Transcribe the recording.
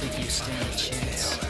think you stand a chance?